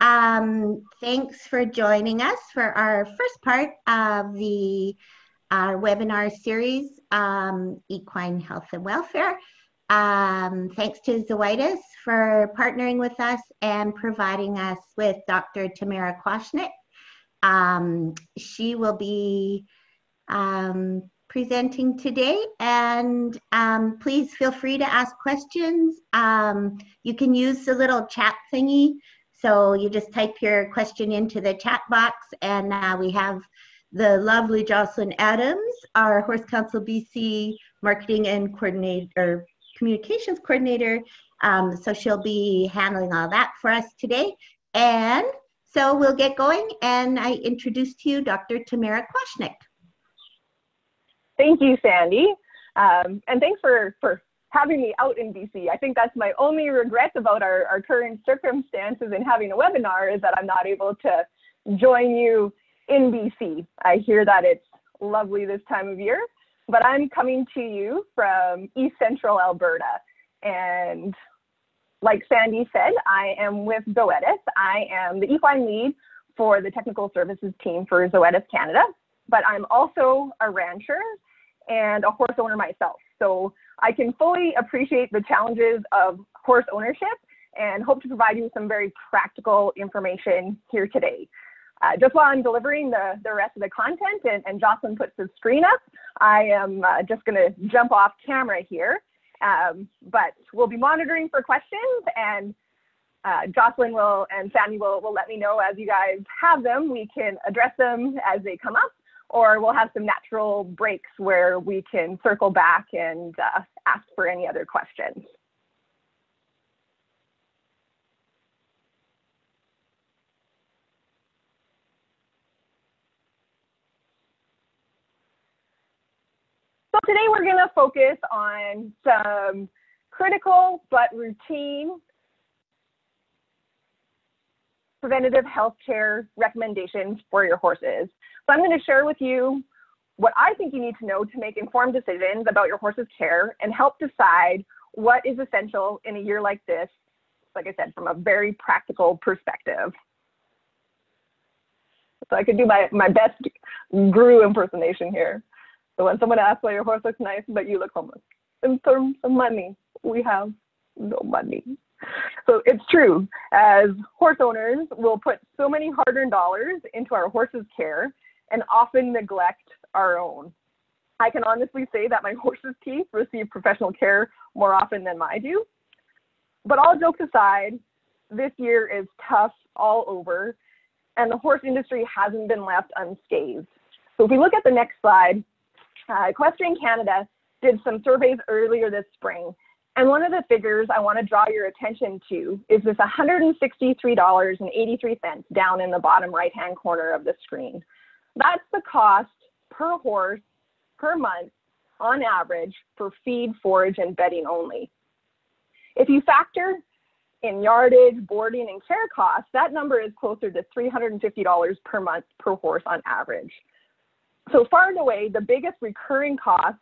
Um, thanks for joining us for our first part of the our webinar series, um, Equine Health and Welfare. Um, thanks to Zoetis for partnering with us and providing us with Dr. Tamara Quaschnick. Um, she will be um, presenting today and um, please feel free to ask questions. Um, you can use the little chat thingy. So you just type your question into the chat box and uh, we have the lovely Jocelyn Adams, our Horse Council BC marketing and coordinator, communications coordinator. Um, so she'll be handling all that for us today. And so we'll get going and I introduce to you Dr. Tamara Quaschnick. Thank you, Sandy. Um, and thanks for, for having me out in BC. I think that's my only regret about our, our current circumstances and having a webinar is that I'm not able to join you in BC. I hear that it's lovely this time of year, but I'm coming to you from East Central Alberta. And like Sandy said, I am with Zoetis. I am the equine lead for the technical services team for Zoetis Canada, but I'm also a rancher and a horse owner myself. So I can fully appreciate the challenges of horse ownership and hope to provide you with some very practical information here today. Uh, just while I'm delivering the, the rest of the content and, and Jocelyn puts the screen up, I am uh, just going to jump off camera here. Um, but we'll be monitoring for questions and uh, Jocelyn will and Sandy will, will let me know as you guys have them. We can address them as they come up or we'll have some natural breaks where we can circle back and uh, ask for any other questions. So today we're going to focus on some critical but routine preventative health care recommendations for your horses. So I'm going to share with you what I think you need to know to make informed decisions about your horse's care and help decide what is essential in a year like this, like I said, from a very practical perspective. So I could do my, my best Gru impersonation here. So when someone asks why your horse looks nice, but you look homeless, in terms of money, we have no money. So it's true, as horse owners we'll put so many hard-earned dollars into our horse's care and often neglect our own. I can honestly say that my horse's teeth receive professional care more often than mine do. But all jokes aside, this year is tough all over, and the horse industry hasn't been left unscathed. So if we look at the next slide, uh, Equestrian Canada did some surveys earlier this spring, and one of the figures I want to draw your attention to is this $163.83 down in the bottom right-hand corner of the screen. That's the cost per horse per month on average for feed, forage, and bedding only. If you factor in yardage, boarding, and care costs, that number is closer to $350 per month per horse on average. So far and away, the biggest recurring cost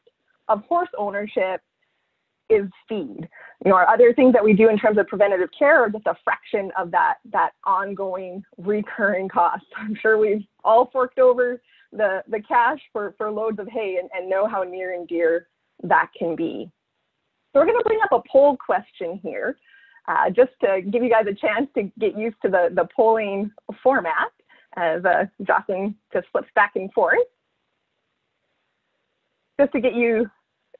of horse ownership is feed. You know, our other things that we do in terms of preventative care are just a fraction of that that ongoing recurring cost. I'm sure we've all forked over the the cash for for loads of hay and, and know how near and dear that can be. So we're going to bring up a poll question here, uh, just to give you guys a chance to get used to the the polling format as uh, Jocelyn just flips back and forth. Just to get you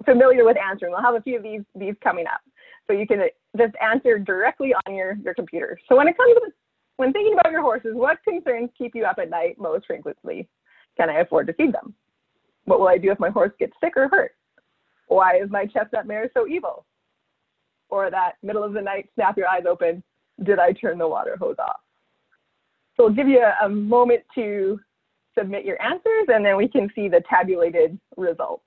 familiar with answering. We'll have a few of these, these coming up. So you can uh, just answer directly on your, your computer. So when it comes to, when thinking about your horses, what concerns keep you up at night most frequently? Can I afford to feed them? What will I do if my horse gets sick or hurt? Why is my chestnut mare so evil? Or that middle of the night, snap your eyes open, did I turn the water hose off? So we'll give you a, a moment to submit your answers and then we can see the tabulated results.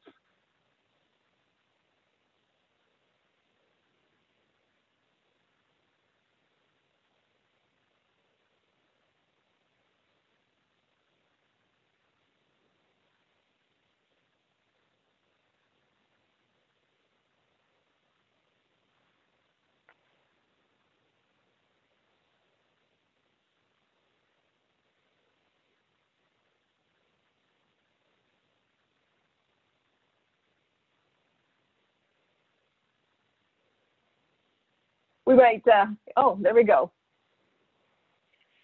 We might, uh, oh, there we go.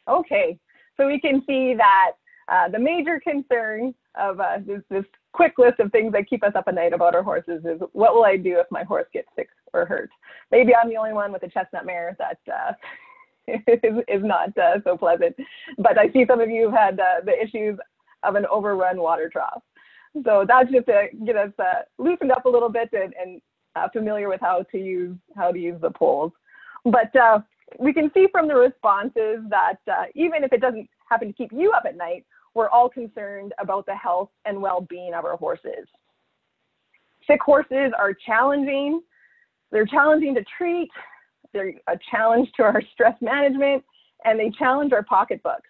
Okay, so we can see that uh, the major concern of uh, this, this quick list of things that keep us up at night about our horses is what will I do if my horse gets sick or hurt? Maybe I'm the only one with a chestnut mare that uh, is, is not uh, so pleasant, but I see some of you have had uh, the issues of an overrun water trough. So that's just to get us uh, loosened up a little bit and, and uh, familiar with how to use how to use the polls. But uh, we can see from the responses that uh, even if it doesn't happen to keep you up at night, we're all concerned about the health and well-being of our horses. Sick horses are challenging. They're challenging to treat. They're a challenge to our stress management, and they challenge our pocketbooks.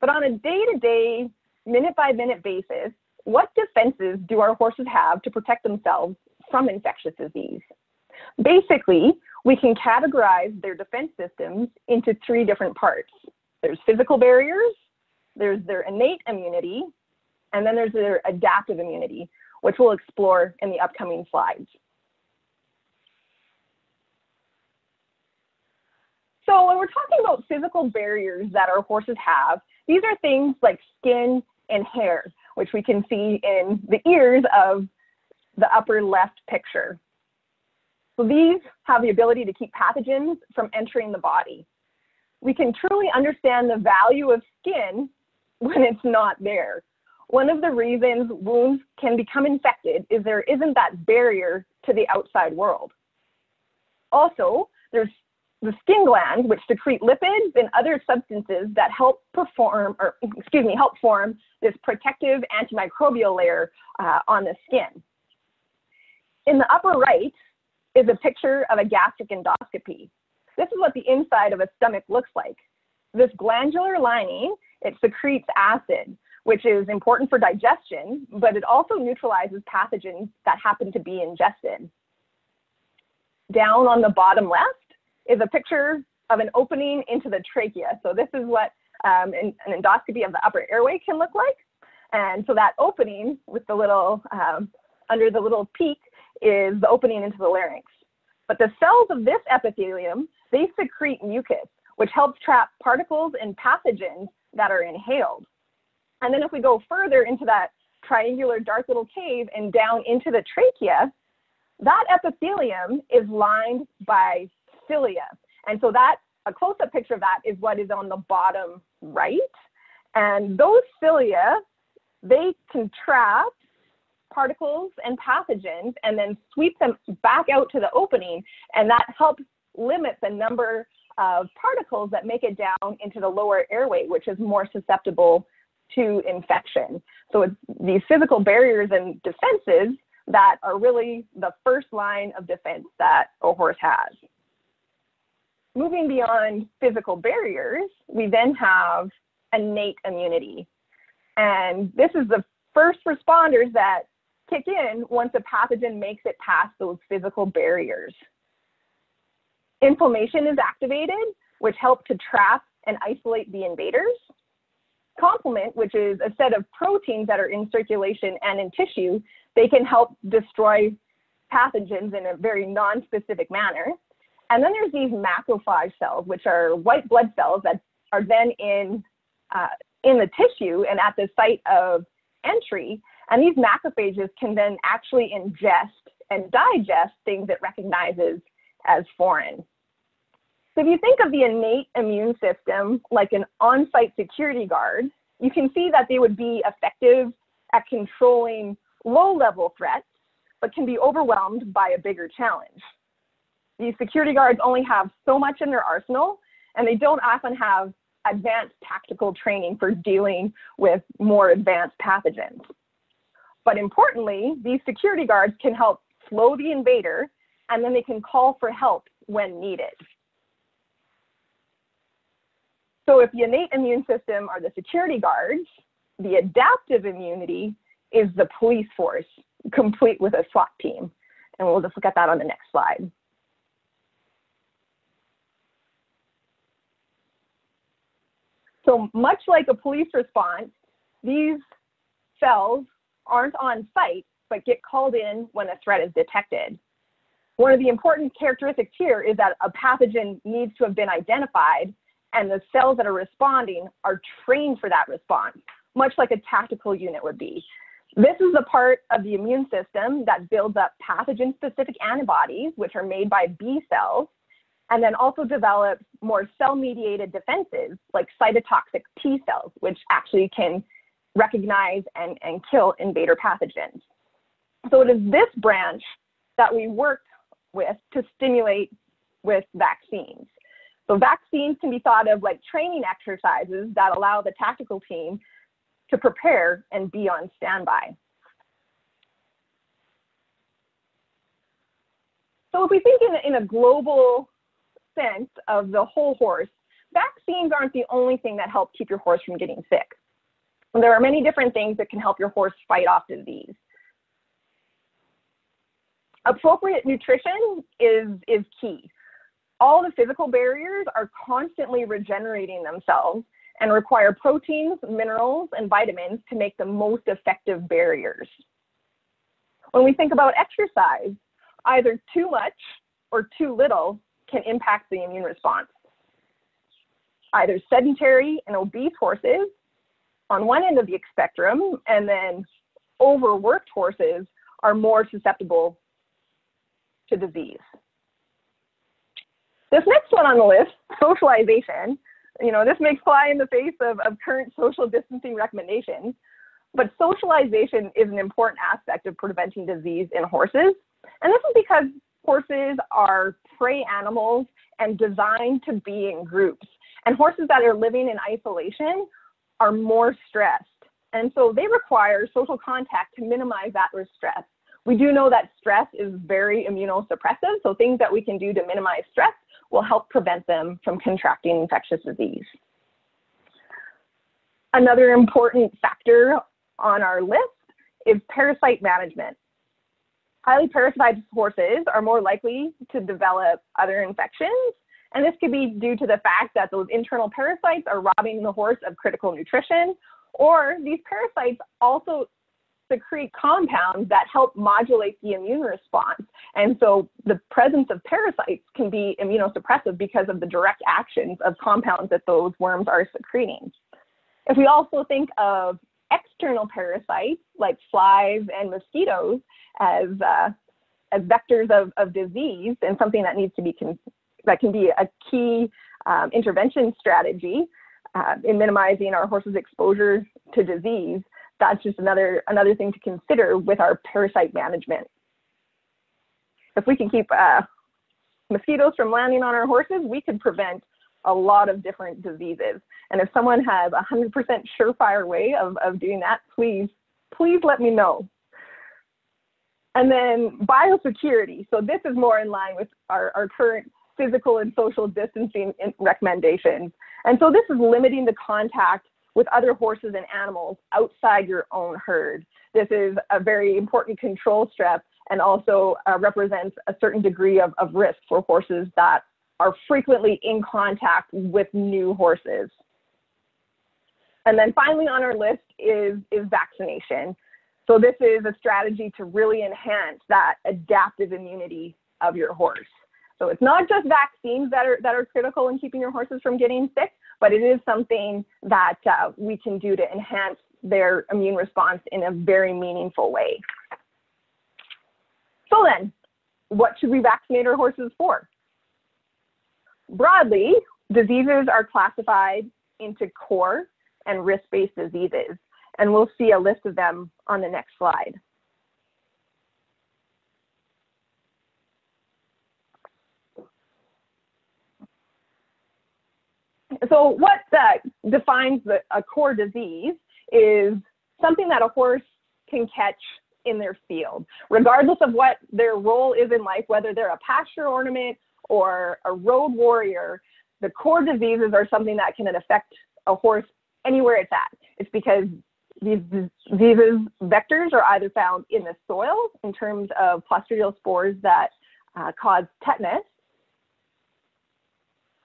But on a day-to-day, minute-by-minute basis, what defenses do our horses have to protect themselves from infectious disease? Basically, we can categorize their defense systems into three different parts. There's physical barriers, there's their innate immunity, and then there's their adaptive immunity, which we'll explore in the upcoming slides. So when we're talking about physical barriers that our horses have, these are things like skin and hair, which we can see in the ears of the upper left picture. So these have the ability to keep pathogens from entering the body. We can truly understand the value of skin when it's not there. One of the reasons wounds can become infected is there isn't that barrier to the outside world. Also, there's the skin glands, which secrete lipids and other substances that help perform, or excuse me, help form this protective antimicrobial layer uh, on the skin. In the upper right is a picture of a gastric endoscopy. This is what the inside of a stomach looks like. This glandular lining, it secretes acid, which is important for digestion, but it also neutralizes pathogens that happen to be ingested. Down on the bottom left is a picture of an opening into the trachea. So this is what um, an, endoscopy of the upper airway can look like. And so that opening with the little, um, under the little peak is the opening into the larynx. But the cells of this epithelium, they secrete mucus, which helps trap particles and pathogens that are inhaled. And then if we go further into that triangular dark little cave and down into the trachea, that epithelium is lined by cilia. And so that, a close-up picture of that is what is on the bottom right. And those cilia, they can trap particles and pathogens and then sweep them back out to the opening. And that helps limit the number of particles that make it down into the lower airway, which is more susceptible to infection. So it's these physical barriers and defenses that are really the first line of defense that a horse has. Moving beyond physical barriers, we then have innate immunity. And this is the first responders that kick in once a pathogen makes it past those physical barriers. Inflammation is activated, which helps to trap and isolate the invaders. Complement, which is a set of proteins that are in circulation and in tissue, they can help destroy pathogens in a very non-specific manner. And then there's these macrophage cells, which are white blood cells that are then in, uh, in the tissue and at the site of entry and these macrophages can then actually ingest and digest things it recognizes as foreign. So if you think of the innate immune system like an on-site security guard, you can see that they would be effective at controlling low-level threats, but can be overwhelmed by a bigger challenge. These security guards only have so much in their arsenal, and they don't often have advanced tactical training for dealing with more advanced pathogens. But importantly, these security guards can help slow the invader and then they can call for help when needed. So if the innate immune system are the security guards, the adaptive immunity is the police force, complete with a SWAT team. And we'll just look at that on the next slide. So much like a police response, these cells aren't on site, but get called in when a threat is detected. One of the important characteristics here is that a pathogen needs to have been identified and the cells that are responding are trained for that response, much like a tactical unit would be. This is the part of the immune system that builds up pathogen-specific antibodies, which are made by B cells, and then also develops more cell-mediated defenses like cytotoxic T cells, which actually can recognize and, and kill invader pathogens. So it is this branch that we work with to stimulate with vaccines. So vaccines can be thought of like training exercises that allow the tactical team to prepare and be on standby. So if we think in, in a global sense of the whole horse, vaccines aren't the only thing that help keep your horse from getting sick. There are many different things that can help your horse fight off disease. Appropriate nutrition is, is key. All the physical barriers are constantly regenerating themselves and require proteins, minerals, and vitamins to make the most effective barriers. When we think about exercise, either too much or too little can impact the immune response. Either sedentary and obese horses on one end of the spectrum, and then overworked horses are more susceptible to disease. This next one on the list, socialization, you know, this may fly in the face of, of current social distancing recommendations, but socialization is an important aspect of preventing disease in horses. And this is because horses are prey animals and designed to be in groups. And horses that are living in isolation are more stressed. And so they require social contact to minimize that stress. We do know that stress is very immunosuppressive, so things that we can do to minimize stress will help prevent them from contracting infectious disease. Another important factor on our list is parasite management. Highly parasitized horses are more likely to develop other infections, and this could be due to the fact that those internal parasites are robbing the horse of critical nutrition, or these parasites also secrete compounds that help modulate the immune response. And so the presence of parasites can be immunosuppressive because of the direct actions of compounds that those worms are secreting. If we also think of external parasites like flies and mosquitoes as, uh, as vectors of, of disease and something that needs to be, that can be a key um, intervention strategy uh, in minimizing our horses' exposure to disease, that's just another, another thing to consider with our parasite management. If we can keep uh, mosquitoes from landing on our horses, we could prevent a lot of different diseases. And if someone has a 100% surefire way of, of doing that, please, please let me know. And then biosecurity. So this is more in line with our, our current physical and social distancing recommendations. And so this is limiting the contact with other horses and animals outside your own herd. This is a very important control step and also uh, represents a certain degree of, of risk for horses that are frequently in contact with new horses. And then finally on our list is, is vaccination. So this is a strategy to really enhance that adaptive immunity of your horse. So it's not just vaccines that are, that are critical in keeping your horses from getting sick, but it is something that uh, we can do to enhance their immune response in a very meaningful way. So then, what should we vaccinate our horses for? Broadly, diseases are classified into core and risk-based diseases, and we'll see a list of them on the next slide. So what uh, defines the, a core disease is something that a horse can catch in their field, regardless of what their role is in life, whether they're a pasture ornament or a road warrior, the core diseases are something that can affect a horse anywhere it's at. It's because these diseases vectors are either found in the soil in terms of clostridial spores that uh, cause tetanus,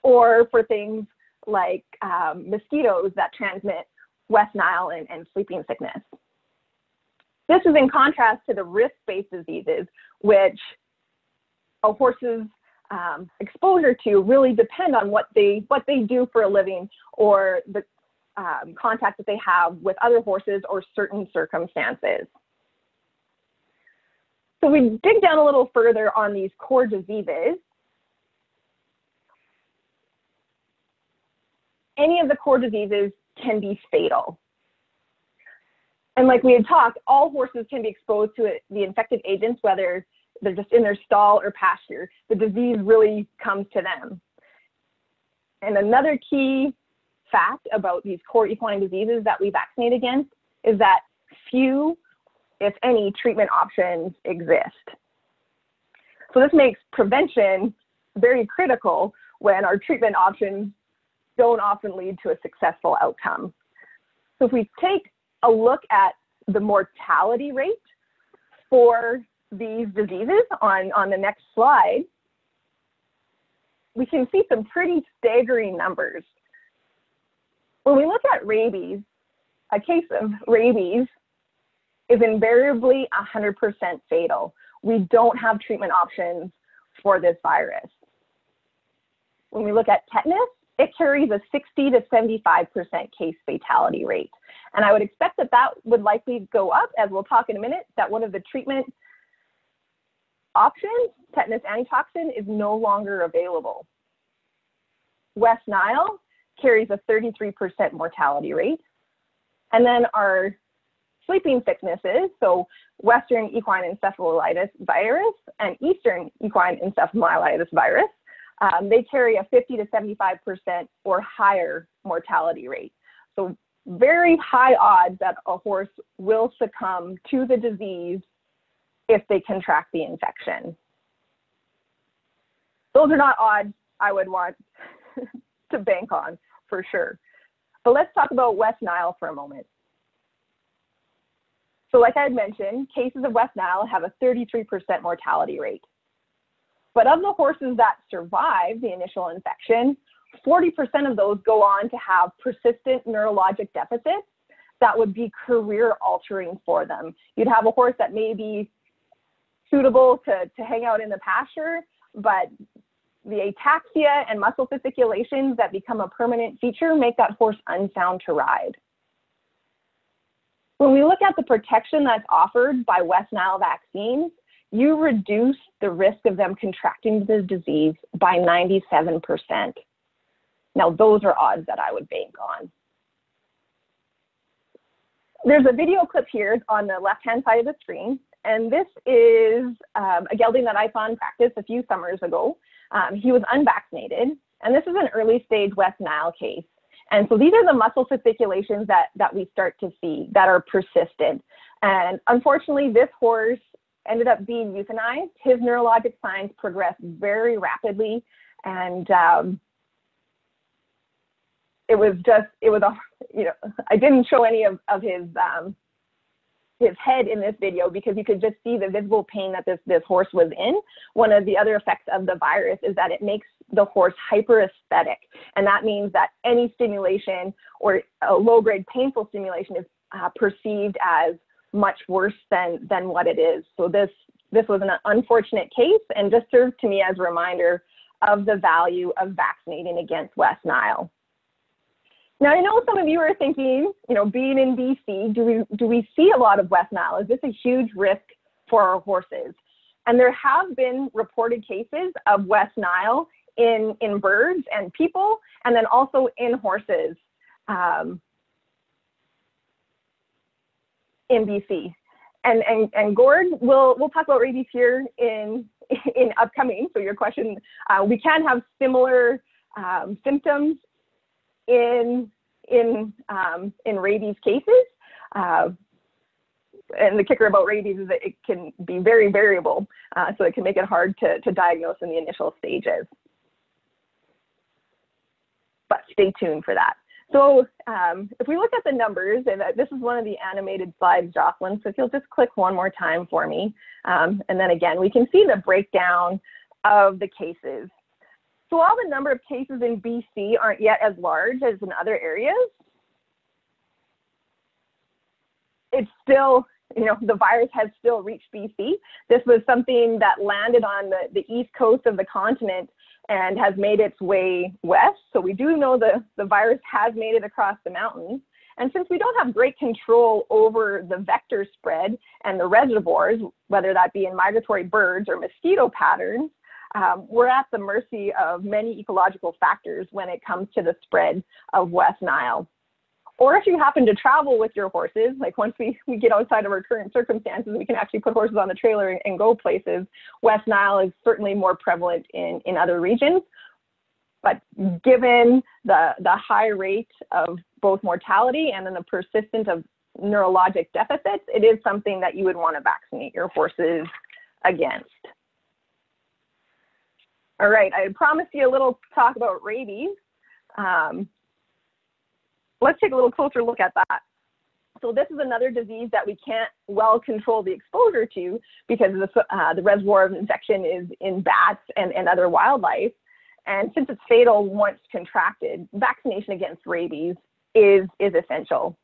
or for things like um, mosquitoes that transmit West Nile and, and sleeping sickness. This is in contrast to the risk-based diseases, which a horse's um, exposure to really depend on what they what they do for a living or the um, contact that they have with other horses or certain circumstances. So we dig down a little further on these core diseases. Any of the core diseases can be fatal. And like we had talked, all horses can be exposed to it, the infected agents, whether they're just in their stall or pasture. The disease really comes to them. And another key fact about these core equine diseases that we vaccinate against is that few, if any, treatment options exist. So this makes prevention very critical when our treatment options don't often lead to a successful outcome. So if we take a look at the mortality rate for these diseases on, on the next slide, we can see some pretty staggering numbers. When we look at rabies, a case of rabies is invariably 100% fatal. We don't have treatment options for this virus. When we look at tetanus, it carries a 60 to 75% case fatality rate. And I would expect that that would likely go up, as we'll talk in a minute, that one of the treatment options, tetanus antitoxin, is no longer available. West Nile carries a 33% mortality rate. And then our sleeping sicknesses, so Western equine encephalitis virus and Eastern equine encephalitis virus, um, they carry a 50 to 75% or higher mortality rate. So very high odds that a horse will succumb to the disease if they contract the infection. Those are not odds I would want to bank on for sure. But let's talk about West Nile for a moment. So like I had mentioned, cases of West Nile have a 33% mortality rate. But of the horses that survive the initial infection, 40% of those go on to have persistent neurologic deficits that would be career altering for them. You'd have a horse that may be suitable to, to hang out in the pasture, but the ataxia and muscle fasciculations that become a permanent feature make that horse unsound to ride. When we look at the protection that's offered by West Nile vaccines, you reduce the risk of them contracting the disease by 97%. Now, those are odds that I would bank on. There's a video clip here on the left-hand side of the screen, and this is um, a gelding that I saw in practice a few summers ago. Um, he was unvaccinated, and this is an early stage West Nile case. And so these are the muscle fasciculations that, that we start to see that are persistent. And unfortunately, this horse ended up being euthanized. His neurologic signs progressed very rapidly, and um, it was just it was a you know I didn't show any of of his um, his head in this video because you could just see the visible pain that this this horse was in. One of the other effects of the virus is that it makes the horse hyperesthetic, and that means that any stimulation or a low grade painful stimulation is uh, perceived as much worse than than what it is. So this this was an unfortunate case and just served to me as a reminder of the value of vaccinating against West Nile. Now I know some of you are thinking, you know, being in BC, do we do we see a lot of West Nile? Is this a huge risk for our horses? And there have been reported cases of West Nile in in birds and people, and then also in horses um, in BC. And and and Gord, we'll we'll talk about rabies here in in upcoming. So your question, uh, we can have similar um, symptoms in in um, in rabies cases. Uh, and the kicker about rabies is that it can be very variable, uh, so it can make it hard to, to diagnose in the initial stages. But stay tuned for that. So um, if we look at the numbers, and this is one of the animated slides, Jocelyn, so if you'll just click one more time for me. Um, and then again, we can see the breakdown of the cases. So while the number of cases in BC aren't yet as large as in other areas, it's still you know, the virus has still reached BC. This was something that landed on the, the east coast of the continent and has made its way west. So we do know the, the virus has made it across the mountains. And since we don't have great control over the vector spread and the reservoirs, whether that be in migratory birds or mosquito patterns, um, we're at the mercy of many ecological factors when it comes to the spread of West Nile. Or if you happen to travel with your horses, like once we, we get outside of our current circumstances, we can actually put horses on the trailer and, and go places. West Nile is certainly more prevalent in, in other regions. But given the, the high rate of both mortality and then the persistence of neurologic deficits, it is something that you would want to vaccinate your horses against. All right, I promised you a little talk about rabies. Um, let's take a little closer look at that. So this is another disease that we can't well control the exposure to because the, uh, the reservoir of infection is in bats and, and other wildlife. And since it's fatal once contracted, vaccination against rabies is, is essential.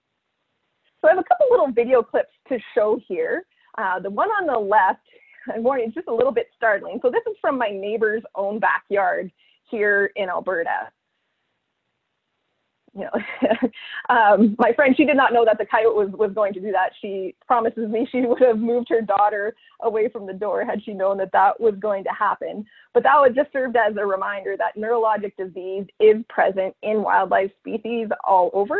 So I have a couple little video clips to show here. Uh, the one on the left, I'm warning, it's just a little bit startling. So this is from my neighbor's own backyard here in Alberta you know, um, my friend, she did not know that the coyote was, was going to do that. She promises me she would have moved her daughter away from the door had she known that that was going to happen. But that would just serve as a reminder that neurologic disease is present in wildlife species all over.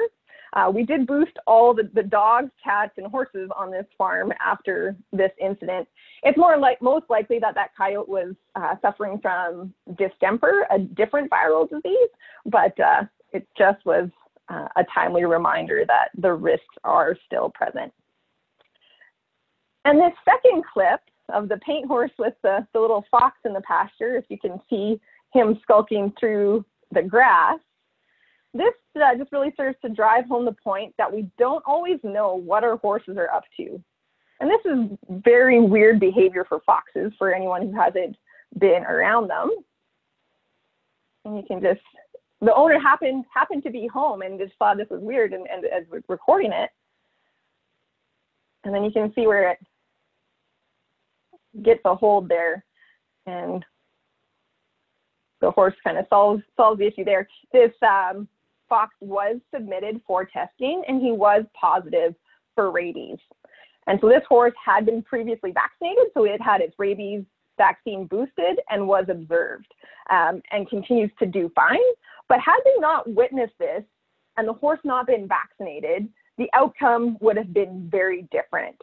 Uh, we did boost all the, the dogs, cats, and horses on this farm after this incident. It's more like most likely that that coyote was uh, suffering from distemper, a different viral disease, but uh, it just was uh, a timely reminder that the risks are still present. And this second clip of the paint horse with the, the little fox in the pasture, if you can see him skulking through the grass, this uh, just really serves to drive home the point that we don't always know what our horses are up to. And this is very weird behavior for foxes for anyone who hasn't been around them. And you can just the owner happened happened to be home and just thought this was weird and, and as we're recording it. And then you can see where it gets a hold there and the horse kind of solves solves the issue there. This um, fox was submitted for testing and he was positive for rabies. And so this horse had been previously vaccinated, so it had its rabies vaccine boosted and was observed um, and continues to do fine. But had they not witnessed this and the horse not been vaccinated, the outcome would have been very different.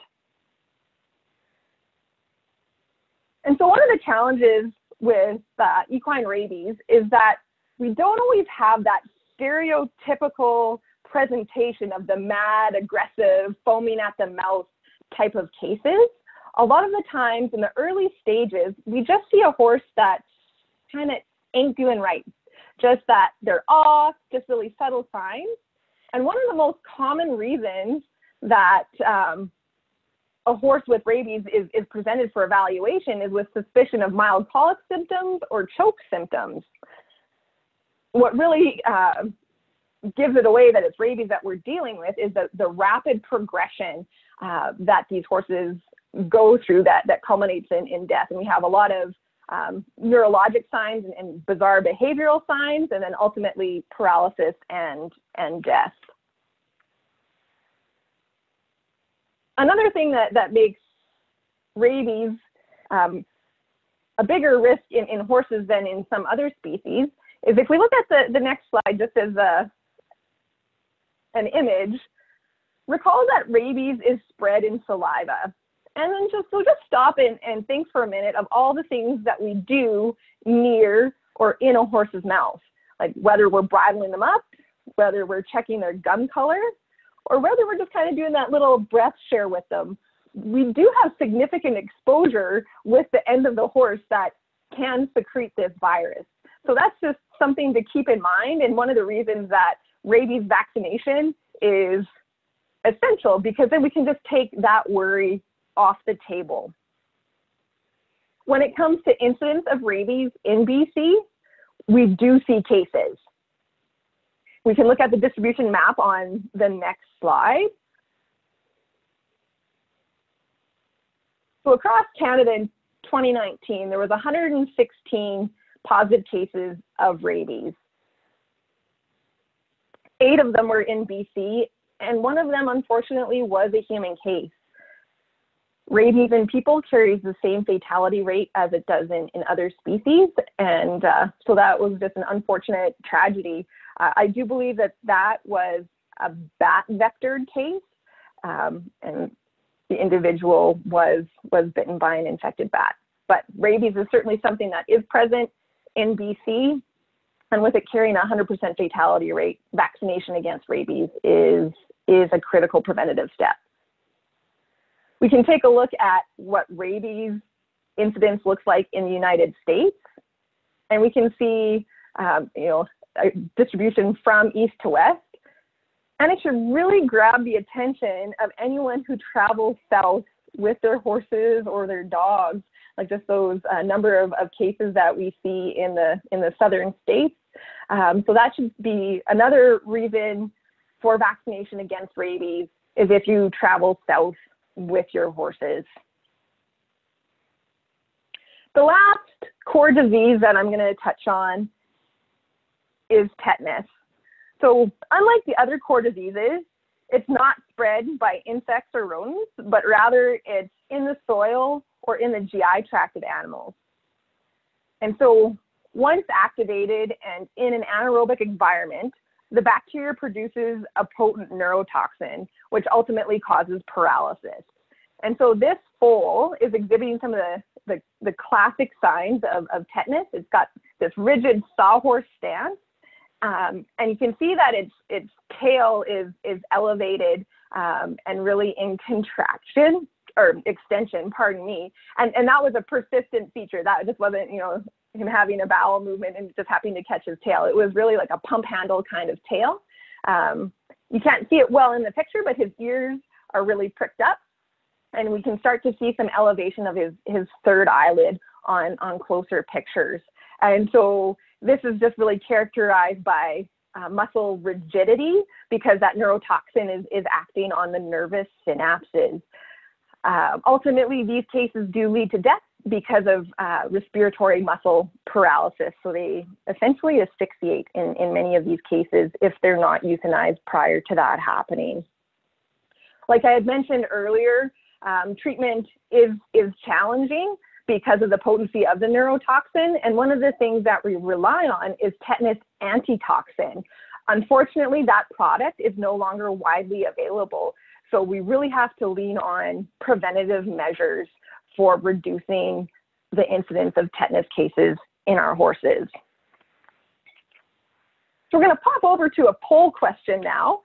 And so one of the challenges with uh, equine rabies is that we don't always have that stereotypical presentation of the mad, aggressive, foaming at the mouth type of cases. A lot of the times in the early stages, we just see a horse that kind of ain't doing right, just that they're off, just really subtle signs. And one of the most common reasons that um, a horse with rabies is, is presented for evaluation is with suspicion of mild colic symptoms or choke symptoms. What really uh, gives it away that it's rabies that we're dealing with is the, the rapid progression uh, that these horses go through that, that culminates in, in death. And we have a lot of um, neurologic signs and, and, bizarre behavioral signs, and then ultimately paralysis and, and death. Another thing that, that makes rabies um, a bigger risk in, in horses than in some other species is if we look at the, the next slide just as a, an image, recall that rabies is spread in saliva and then just so just stop and, and think for a minute of all the things that we do near or in a horse's mouth, like whether we're bridling them up, whether we're checking their gum color, or whether we're just kind of doing that little breath share with them. We do have significant exposure with the end of the horse that can secrete this virus. So that's just something to keep in mind. And one of the reasons that rabies vaccination is essential because then we can just take that worry off the table. When it comes to incidence of rabies in BC, we do see cases. We can look at the distribution map on the next slide. So across Canada in 2019, there was 116 positive cases of rabies. Eight of them were in BC, and one of them, unfortunately, was a human case. Rabies in people carries the same fatality rate as it does in, in other species, and uh, so that was just an unfortunate tragedy. Uh, I do believe that that was a bat vectored case, um, and the individual was was bitten by an infected bat. But rabies is certainly something that is present in BC, and with it carrying a 100% fatality rate, vaccination against rabies is is a critical preventative step. We can take a look at what rabies incidence looks like in the United States, and we can see, um, you know, a distribution from east to west. And it should really grab the attention of anyone who travels south with their horses or their dogs, like just those uh, number of, of cases that we see in the in the southern states. Um, so that should be another reason for vaccination against rabies is if you travel south with your horses. The last core disease that I'm going to touch on is tetanus. So unlike the other core diseases, it's not spread by insects or rodents, but rather it's in the soil or in the GI tract of animals. And so once activated and in an anaerobic environment, the bacteria produces a potent neurotoxin, which ultimately causes paralysis. And so this foal is exhibiting some of the, the, the classic signs of, of tetanus. It's got this rigid sawhorse stance. Um, and you can see that its, its tail is, is elevated um, and really in contraction or extension, pardon me. And, and that was a persistent feature. That just wasn't, you know, him having a bowel movement and just happening to catch his tail. It was really like a pump handle kind of tail. Um, you can't see it well in the picture, but his ears are really pricked up. And we can start to see some elevation of his, his third eyelid on, on closer pictures. And so this is just really characterized by uh, muscle rigidity because that neurotoxin is, is acting on the nervous synapses. Uh, ultimately, these cases do lead to death because of uh, respiratory muscle paralysis. So they essentially asphyxiate in, in many of these cases if they're not euthanized prior to that happening. Like I had mentioned earlier, um, treatment is, is challenging because of the potency of the neurotoxin. And one of the things that we rely on is tetanus antitoxin. Unfortunately, that product is no longer widely available. So we really have to lean on preventative measures for reducing the incidence of tetanus cases in our horses. So we're going to pop over to a poll question now.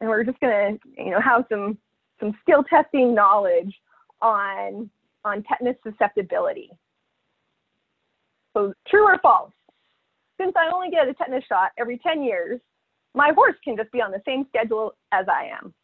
And we're just going to, you know, have some, some skill testing knowledge on, on tetanus susceptibility. So true or false? Since I only get a tetanus shot every 10 years, my horse can just be on the same schedule as I am.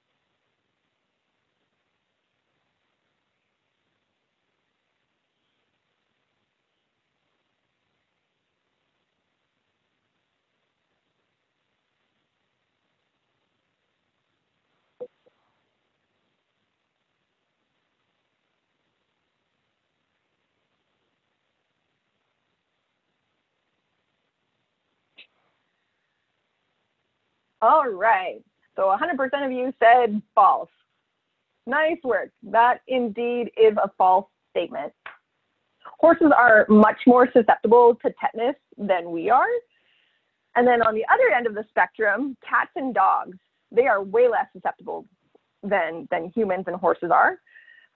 All right. So 100% of you said false. Nice work. That indeed is a false statement. Horses are much more susceptible to tetanus than we are. And then on the other end of the spectrum, cats and dogs, they are way less susceptible than, than humans and horses are.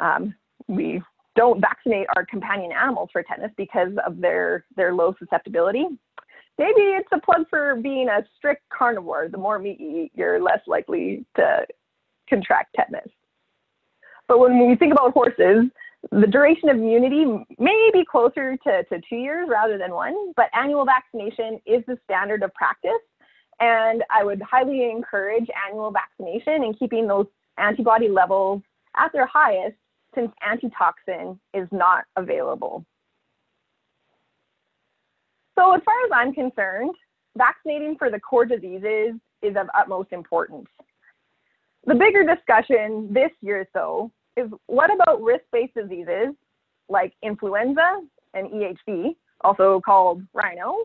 Um, we don't vaccinate our companion animals for tetanus because of their, their low susceptibility maybe it's a plug for being a strict carnivore. The more meat you eat, you're less likely to contract tetanus. But when we think about horses, the duration of immunity may be closer to, to two years rather than one, but annual vaccination is the standard of practice. And I would highly encourage annual vaccination and keeping those antibody levels at their highest since antitoxin is not available. So as far as I'm concerned, vaccinating for the core diseases is of utmost importance. The bigger discussion this year, though, is what about risk-based diseases like influenza and EHV, also called rhino,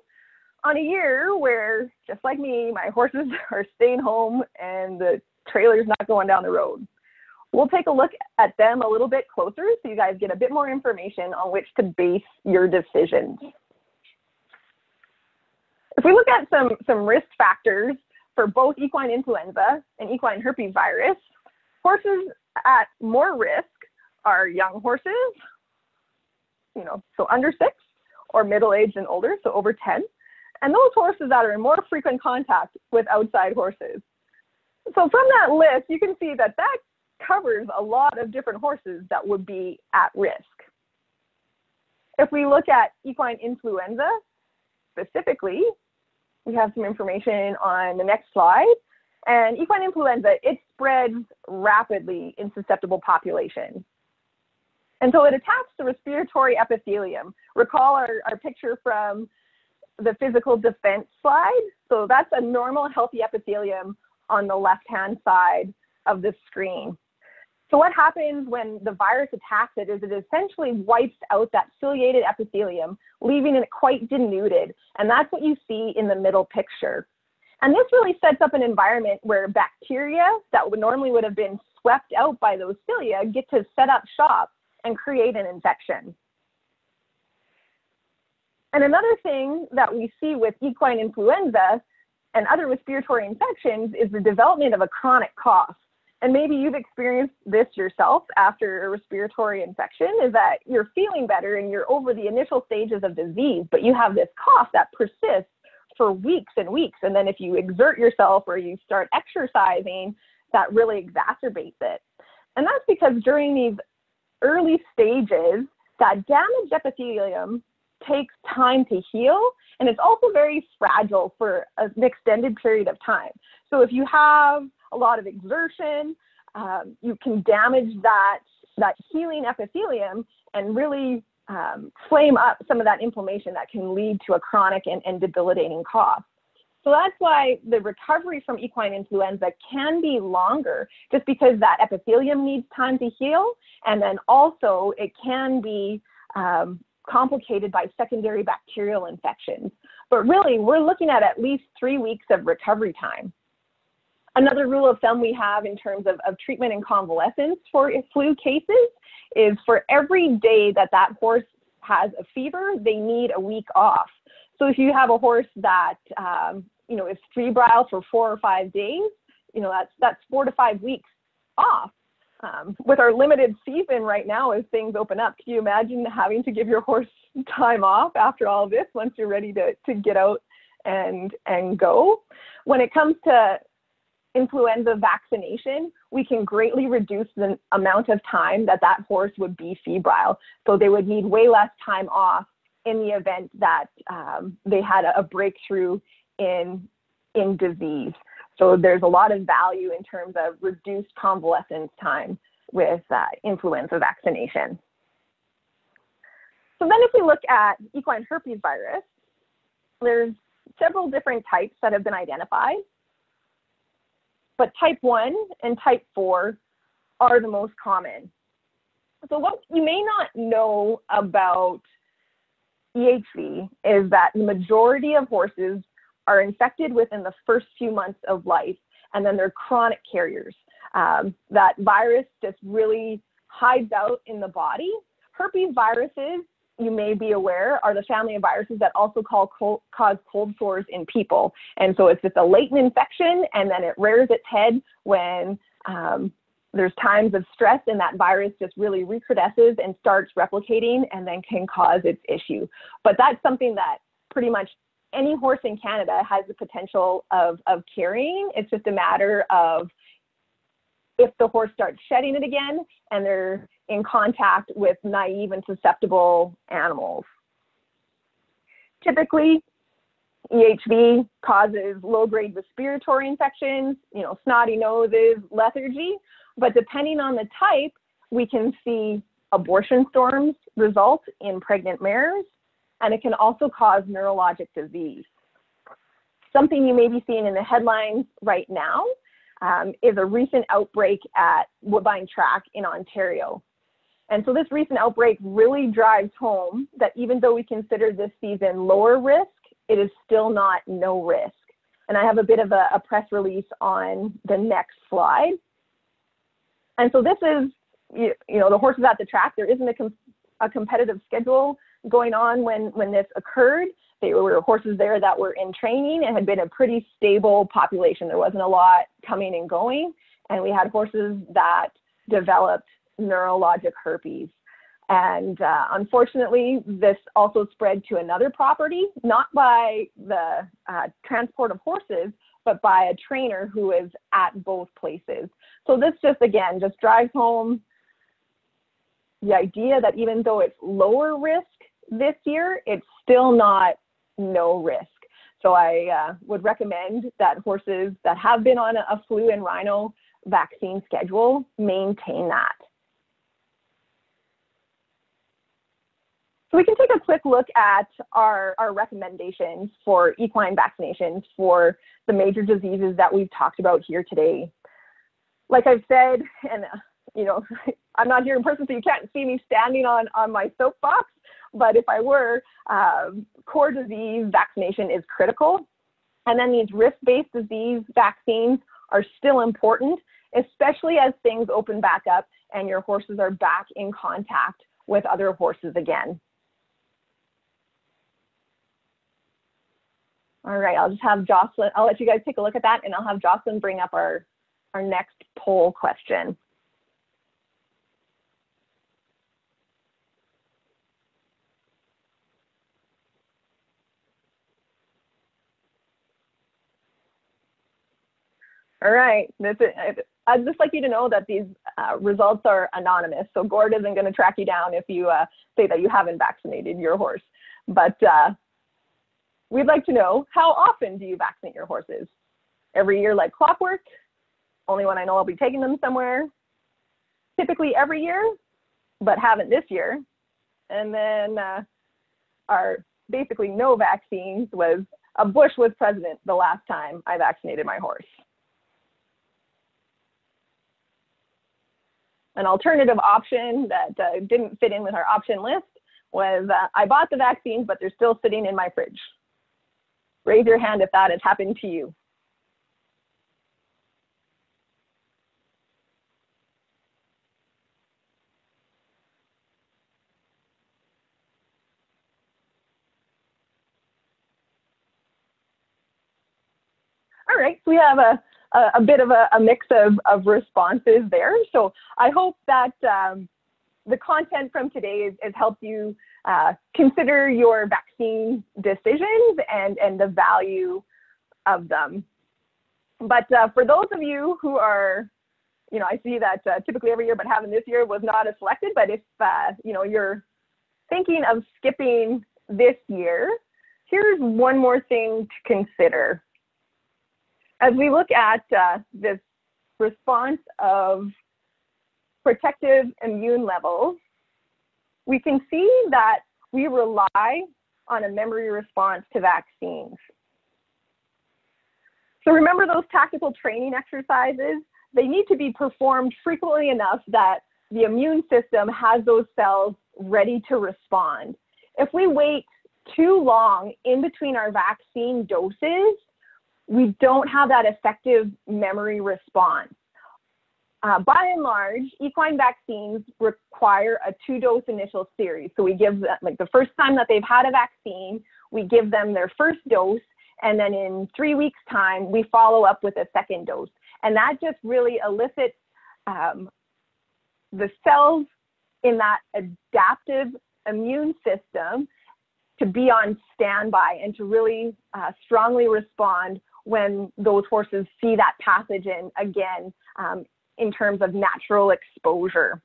on a year where, just like me, my horses are staying home and the trailer's not going down the road. We'll take a look at them a little bit closer so you guys get a bit more information on which to base your decisions. If we look at some, some risk factors for both equine influenza and equine herpes virus, horses at more risk are young horses, you know, so under six, or middle-aged and older, so over 10, and those horses that are in more frequent contact with outside horses. So from that list, you can see that that covers a lot of different horses that would be at risk. If we look at equine influenza specifically, we have some information on the next slide. And equine influenza, it spreads rapidly in susceptible populations. And so it attacks the respiratory epithelium. Recall our, our picture from the physical defense slide. So that's a normal healthy epithelium on the left-hand side of the screen. So what happens when the virus attacks it is it essentially wipes out that ciliated epithelium, leaving it quite denuded. And that's what you see in the middle picture. And this really sets up an environment where bacteria that would normally would have been swept out by those cilia get to set up shop and create an infection. And another thing that we see with equine influenza and other respiratory infections is the development of a chronic cough. And maybe you've experienced this yourself after a respiratory infection is that you're feeling better and you're over the initial stages of disease, but you have this cough that persists for weeks and weeks. And then if you exert yourself or you start exercising, that really exacerbates it. And that's because during these early stages, that damaged epithelium takes time to heal and it's also very fragile for an extended period of time. So if you have a lot of exertion, um, you can damage that, that healing epithelium and really um, flame up some of that inflammation that can lead to a chronic and, and debilitating cough. So that's why the recovery from equine influenza can be longer, just because that epithelium needs time to heal. And then also it can be um, complicated by secondary bacterial infections. But really, we're looking at at least three weeks of recovery time. Another rule of thumb we have in terms of, of treatment and convalescence for flu cases is for every day that that horse has a fever, they need a week off. So if you have a horse that um, you know, is febrile for four or five days, you know, that's, that's four to five weeks off. Um, with our limited season right now, as things open up, can you imagine having to give your horse time off after all this once you're ready to, to get out and, and go? When it comes to influenza vaccination, we can greatly reduce the amount of time that that horse would be febrile. So they would need way less time off in the event that um, they had a, breakthrough in, in disease. So there's a lot of value in terms of reduced convalescence time with uh, influenza vaccination. So then if we look at equine herpes virus, there's several different types that have been identified. But type 1 and type 4 are the most common. So what you may not know about EHV is that the majority of horses are infected within the first few months of life, and then they're chronic carriers. Um, that virus just really hides out in the body. Herpes viruses, you may be aware, are the family of viruses that also call cold, cause cold sores in people. And so it's just a latent infection, and then it rears its head when um, there's times of stress and that virus just really recrudesces and starts replicating and then can cause its issue. But that's something that pretty much any horse in Canada has the potential of, of carrying. It's just a matter of if the horse starts shedding it again and they're in contact with naive and susceptible animals. Typically, EHV causes low-grade respiratory infections, you know, snotty noses, lethargy, but depending on the type, we can see abortion storms result in pregnant mares, and it can also cause neurologic disease. Something you may be seeing in the headlines right now um, is a recent outbreak at Woodbine Track in Ontario. And so this recent outbreak really drives home that even though we consider this season lower risk, it is still not no risk. And I have a bit of a, a press release on the next slide. And so this is, you, you know, the horses at the track. There isn't a, com a competitive schedule going on when, when this occurred. There were horses there that were in training and had been a pretty stable population. There wasn't a lot coming and going. And we had horses that developed neurologic herpes. And uh, unfortunately, this also spread to another property, not by the uh, transport of horses, but by a trainer who is at both places. So this just, again, just drives home the idea that even though it's lower risk this year, it's still not no risk. So I uh, would recommend that horses that have been on a flu and rhino vaccine schedule maintain that. So we can take a quick look at our, our recommendations for equine vaccinations for the major diseases that we've talked about here today. Like I've said, and you know, I'm not here in person, so you can't see me standing on, on my soapbox, but if I were, um, core disease vaccination is critical. And then these risk-based disease vaccines are still important, especially as things open back up and your horses are back in contact with other horses again. All right, I'll just have Jocelyn, I'll let you guys take a look at that and I'll have Jocelyn bring up our, our next poll question. All right, this is, I'd just like you to know that these uh, results are anonymous. So Gord isn't going to track you down if you uh, say that you haven't vaccinated your horse. But uh, We'd like to know how often do you vaccinate your horses? Every year like clockwork? Only when I know I'll be taking them somewhere? Typically every year, but haven't this year. And then uh, our basically no vaccines was a Bush was president the last time I vaccinated my horse. An alternative option that uh, didn't fit in with our option list was uh, I bought the vaccines, but they're still sitting in my fridge. Raise your hand if that has happened to you. All right, so we have a, a, a bit of a, a, mix of, of responses there. So I hope that um, the content from today has helped you uh, consider your vaccine decisions and, and the value of them. But uh, for those of you who are, you know, I see that uh, typically every year, but having this year was not as selected. But if, uh, you know, you're thinking of skipping this year, here's one more thing to consider. As we look at uh, this response of protective immune levels, we can see that we rely on a memory response to vaccines. So remember those tactical training exercises? They need to be performed frequently enough that the immune system has those cells ready to respond. If we wait too long in between our vaccine doses, we don't have that effective memory response. Uh, by and large, equine vaccines require a two-dose initial series. So we give them, like the first time that they've had a vaccine, we give them their first dose, and then in three weeks' time, we follow up with a second dose. And that just really elicits um, the cells in that adaptive immune system to be on standby and to really uh, strongly respond when those horses see that pathogen again um, in terms of natural exposure.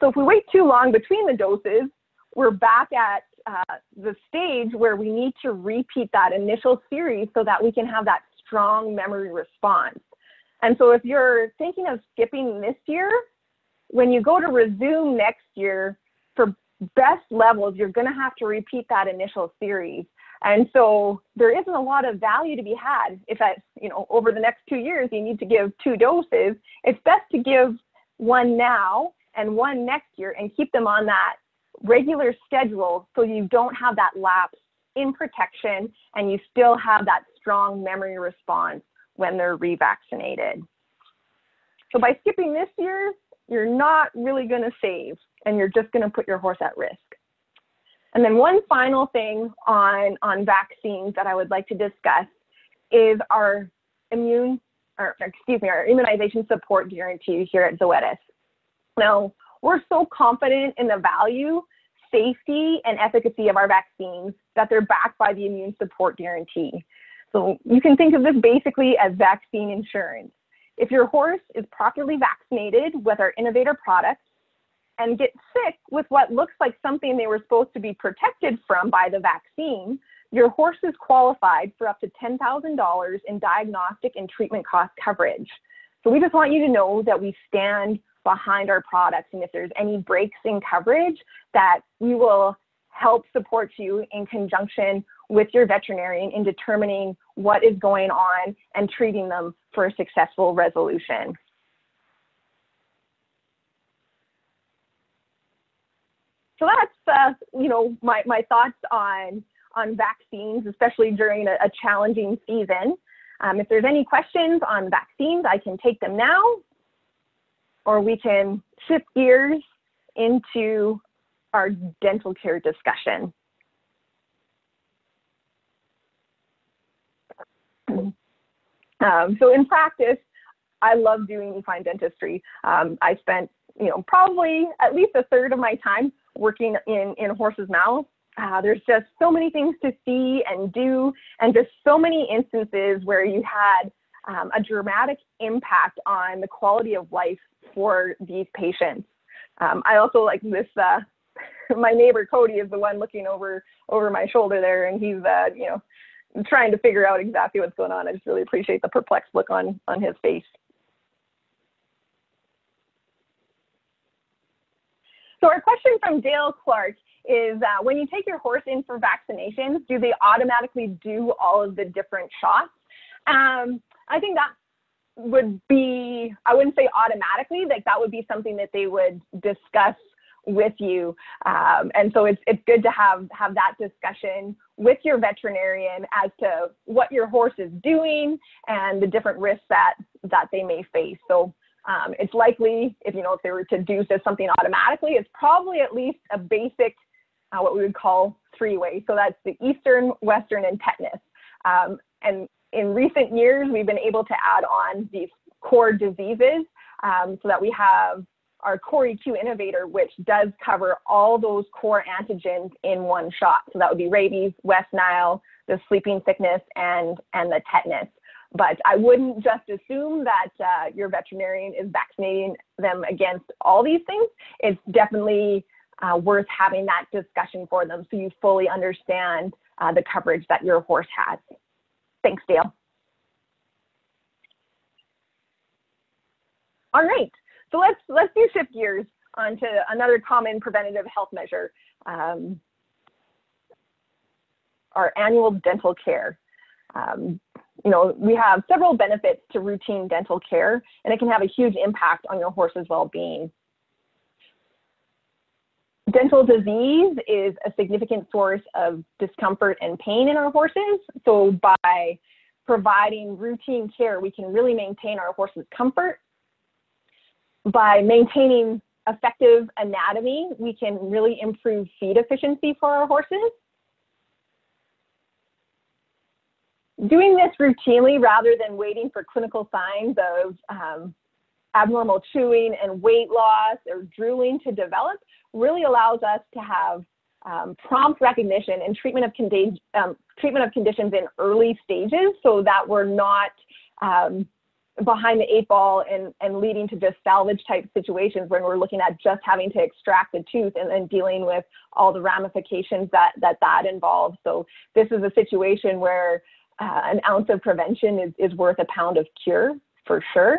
So if we wait too long between the doses, we're back at uh, the stage where we need to repeat that initial series so that we can have that strong memory response. And so if you're thinking of skipping this year, when you go to resume next year, for best levels, you're going to have to repeat that initial series. And so there isn't a lot of value to be had if at, you know, over the next two years, you need to give two doses. It's best to give one now and one next year and keep them on that regular schedule so you don't have that lapse in protection and you still have that strong memory response when they're revaccinated. So by skipping this year, you're not really going to save and you're just going to put your horse at risk. And then one final thing on, on vaccines that I would like to discuss is our immune, or excuse me, our immunization support guarantee here at Zoetis. Now, we're so confident in the value, safety, and efficacy of our vaccines that they're backed by the immune support guarantee. So you can think of this basically as vaccine insurance. If your horse is properly vaccinated with our innovator products and get sick with what looks like something they were supposed to be protected from by the vaccine, your horse is qualified for up to $10,000 in diagnostic and treatment cost coverage. So we just want you to know that we stand behind our products and if there's any breaks in coverage that we will help support you in conjunction with your veterinarian in determining what is going on and treating them for a successful resolution. So that's, uh, you know, my, my thoughts on, on vaccines, especially during a, a challenging season. Um, if there's any questions on vaccines, I can take them now, or we can shift gears into our dental care discussion. Um, so in practice, I love doing equine dentistry. Um, I spent, you know, probably at least a third of my time working in, in horses' mouths. Uh, there's just so many things to see and do, and just so many instances where you had um, a dramatic impact on the quality of life for these patients. Um, I also like this. Uh, my neighbor Cody is the one looking over over my shoulder there, and he's uh, you know trying to figure out exactly what's going on. I just really appreciate the perplexed look on, on his face. So our question from Dale Clark is uh, when you take your horse in for vaccinations, do they automatically do all of the different shots? Um, I think that would be, I wouldn't say automatically, like that would be something that they would discuss with you. Um, and so it's, it's good to have, have that discussion with your veterinarian as to what your horse is doing and the different risks that, that they may face. So um, it's likely if, you know, if they were to do this, something automatically, it's probably at least a basic, uh, what we would call three-way. So that's the Eastern, Western, and tetanus. Um, and in recent years, we've been able to add on these core diseases um, so that we have our Core EQ Innovator, which does cover all those core antigens in one shot. So that would be rabies, West Nile, the sleeping sickness, and, and the tetanus. But I wouldn't just assume that uh, your veterinarian is vaccinating them against all these things. It's definitely uh, worth having that discussion for them so you fully understand uh, the coverage that your horse has. Thanks, Dale. All right, so let's let's do shift gears onto another common preventative health measure, um, our annual dental care. Um, you know, we have several benefits to routine dental care, and it can have a huge impact on your horse's well-being. Dental disease is a significant source of discomfort and pain in our horses. So by providing routine care, we can really maintain our horse's comfort by maintaining effective anatomy, we can really improve feed efficiency for our horses. Doing this routinely rather than waiting for clinical signs of um, abnormal chewing and weight loss or drooling to develop really allows us to have um, prompt recognition and treatment of, um, treatment of conditions in early stages so that we're not um, behind the eight ball and, and leading to just salvage type situations when we're looking at just having to extract the tooth and then dealing with all the ramifications that that, that involves. So this is a situation where uh, an ounce of prevention is, is worth a pound of cure for sure.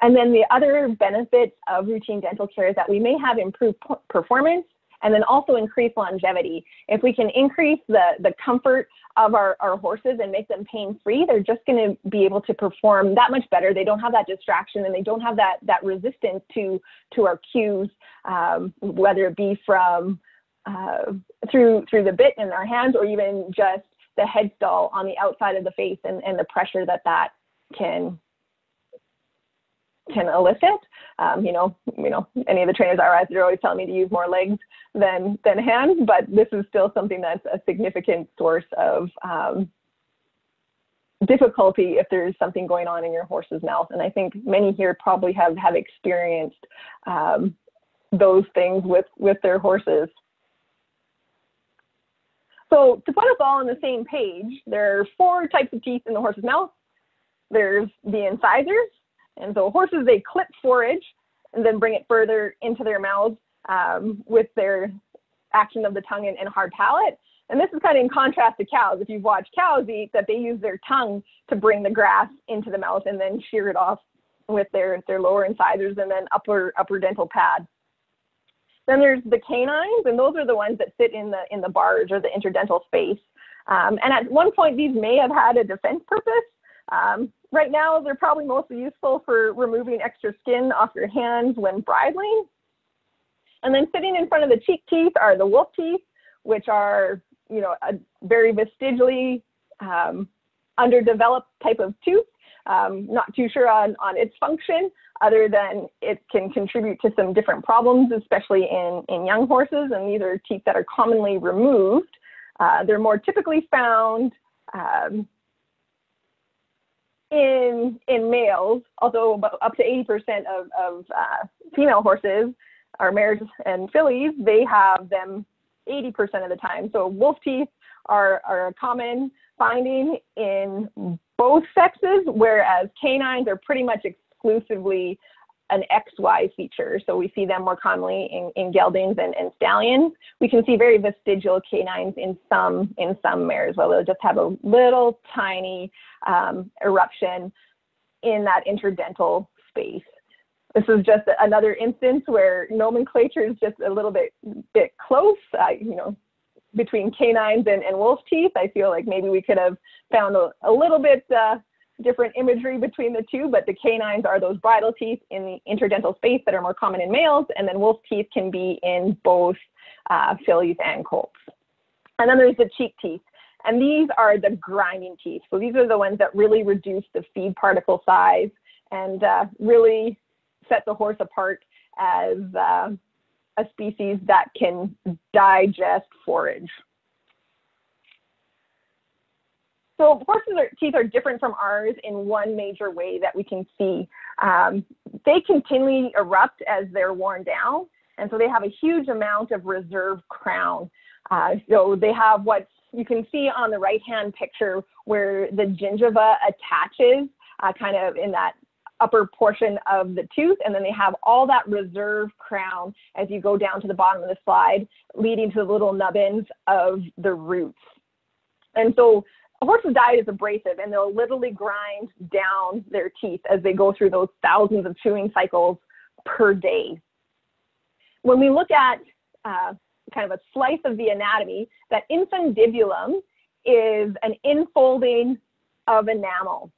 And then the other benefits of routine dental care is that we may have improved performance and then also increase longevity. If we can increase the, the comfort of our, our horses and make them pain-free, they're just gonna be able to perform that much better. They don't have that distraction and they don't have that, that resistance to, to our cues, um, whether it be from uh, through, through the bit in our hands or even just the head stall on the outside of the face and, and the pressure that that can can elicit. Um, you know, you know, any of the trainers I rise, they're always telling me to use more legs than than hands, but this is still something that's a significant source of um, difficulty if there's something going on in your horse's mouth. And I think many here probably have have experienced um, those things with with their horses. So to put us all on the same page, there are four types of teeth in the horse's mouth. There's the incisors, and so horses, they clip forage and then bring it further into their mouths um, with their action of the tongue and, and hard palate. And this is kind of in contrast to cows. If you've watched cows eat, that they use their tongue to bring the grass into the mouth and then shear it off with their, their lower incisors and then upper upper dental pad. Then there's the canines, and those are the ones that sit in the in the barge or the interdental space. Um, and at one point, these may have had a defense purpose. Um, right now, they're probably mostly useful for removing extra skin off your hands when bridling. And then sitting in front of the cheek teeth are the wolf teeth, which are, you know, a very vestigially um, underdeveloped type of tooth. Um, not too sure on, on its function, other than it can contribute to some different problems, especially in, in young horses. And these are teeth that are commonly removed. Uh, they're more typically found um, in in males, although up to 80% of, of uh, female horses, our mares and fillies, they have them 80% of the time. So wolf teeth are, are a common finding in both sexes, whereas canines are pretty much exclusively an XY feature. So we see them more commonly in, in geldings and, and stallions. We can see very vestigial canines in some in some mares, where they'll just have a little tiny um, eruption in that interdental space. This is just another instance where nomenclature is just a little bit bit close. Uh, you know, between canines and, and wolf teeth, I feel like maybe we could have found a, a little bit uh, different imagery between the two, but the canines are those bridle teeth in the interdental space that are more common in males, and then wolf teeth can be in both uh, fillies and colts. And then there's the cheek teeth, and these are the grinding teeth. So these are the ones that really reduce the feed particle size and uh, really set the horse apart as uh, a species that can digest forage. So horses' are, teeth are different from ours in one major way that we can see. Um, they continually erupt as they're worn down, and so they have a huge amount of reserve crown. Uh, so they have what you can see on the right-hand picture where the gingiva attaches uh, kind of in that upper portion of the tooth, and then they have all that reserve crown as you go down to the bottom of the slide, leading to the little nubbins of the roots. And so a horse's diet is abrasive and they'll literally grind down their teeth as they go through those thousands of chewing cycles per day. When we look at uh, kind of a slice of the anatomy, that infundibulum is an infolding of enamel.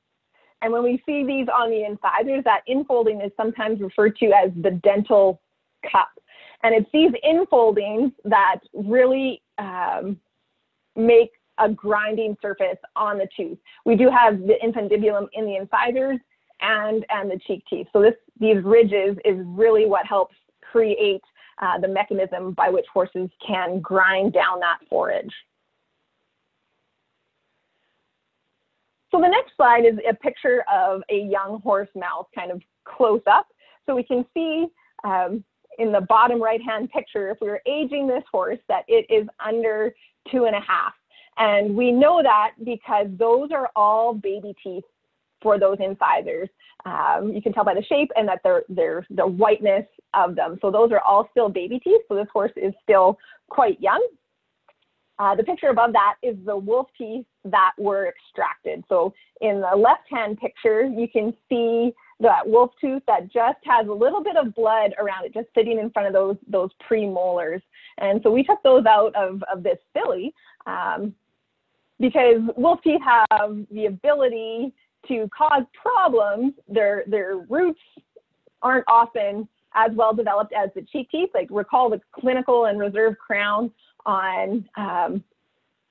And when we see these on the incisors, that infolding is sometimes referred to as the dental cup. And it's these infoldings that really um, make a grinding surface on the tooth. We do have the infundibulum in the incisors and, and the cheek teeth. So this, these ridges is really what helps create uh, the mechanism by which horses can grind down that forage. So the next slide is a picture of a young horse mouth kind of close up. So we can see um, in the bottom right hand picture, if we were aging this horse, that it is under two and a half. And we know that because those are all baby teeth for those incisors. Um, you can tell by the shape and that they're, they're the whiteness of them. So those are all still baby teeth. So this horse is still quite young. Uh, the picture above that is the wolf teeth that were extracted. So in the left-hand picture, you can see that wolf tooth that just has a little bit of blood around it, just sitting in front of those, those premolars. And so we took those out of, of this filly um, because wolf teeth have the ability to cause problems. Their, their roots aren't often as well developed as the cheek teeth. Like recall the clinical and reserve crown on um,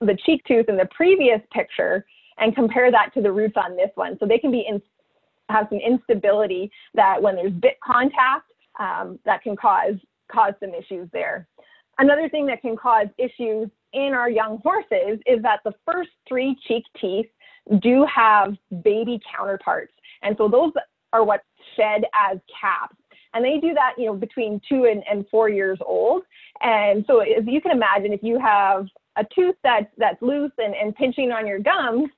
the cheek tooth in the previous picture and compare that to the roots on this one. So they can be in, have some instability that when there's bit contact, um, that can cause, cause some issues there. Another thing that can cause issues in our young horses is that the first three cheek teeth do have baby counterparts. And so those are what's shed as caps. And they do that, you know, between two and, and four years old. And so as you can imagine, if you have a tooth that's, that's loose and, and pinching on your gums,